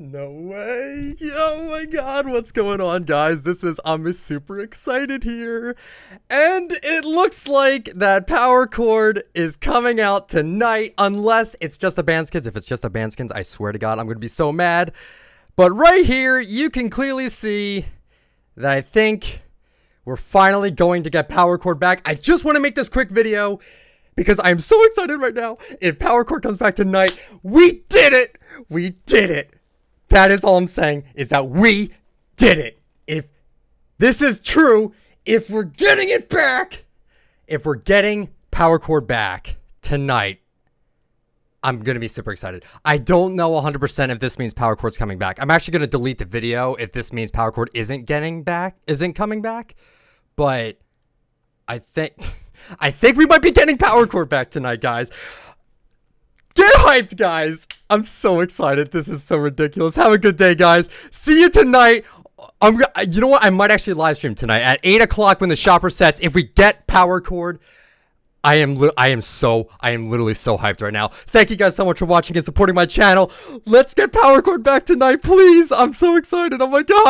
No way. Oh my god, what's going on, guys? This is, I'm super excited here. And it looks like that power chord is coming out tonight, unless it's just the Bandskins. If it's just the Bandskins, I swear to god, I'm gonna be so mad. But right here, you can clearly see that I think we're finally going to get power chord back. I just want to make this quick video because I'm so excited right now. If power chord comes back tonight, we did it! We did it! That is all I'm saying is that we did it. If this is true, if we're getting it back, if we're getting power chord back tonight, I'm going to be super excited. I don't know 100% if this means power chord's coming back. I'm actually going to delete the video if this means power chord isn't getting back, isn't coming back. But I think I think we might be getting power chord back tonight, guys. Get hyped, guys. I'm so excited. This is so ridiculous. Have a good day, guys. See you tonight. I'm uh, you know what? I might actually live stream tonight at 8 o'clock when the shopper sets. If we get power chord, I am I am so I am literally so hyped right now. Thank you guys so much for watching and supporting my channel. Let's get power chord back tonight, please. I'm so excited. Oh my god.